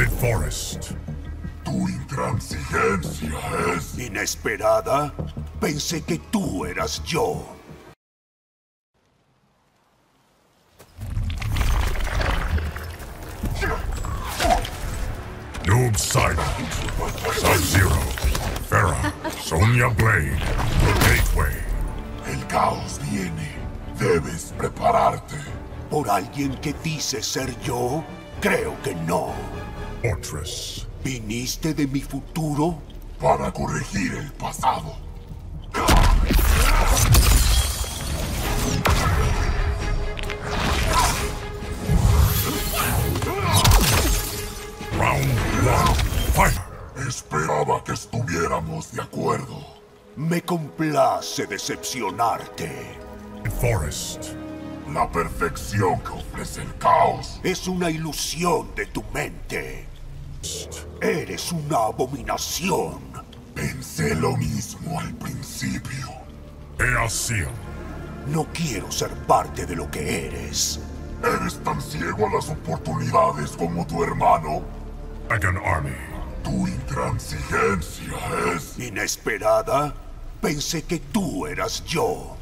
Infested forest. Tu intransigencia es... ¿Inesperada? Pensé que tú eras yo. Noob Silent. Sub-Zero. Farah. Sonya Blade. Gateway. El caos viene. Debes prepararte. ¿Por alguien que dice ser yo? Creo que no. Fortress. ¿Viniste de mi futuro? Para corregir el pasado. Round one. Fight! Esperaba que estuviéramos de acuerdo. Me complace decepcionarte. Forest. La perfección que ofrece el caos. Es una ilusión de tu mente. Eres una abominación. Pensé lo mismo al principio. Easil. No quiero ser parte de lo que eres. ¿Eres tan ciego a las oportunidades como tu hermano? Dragon Army. Tu intransigencia es... ¿Inesperada? Pensé que tú eras yo.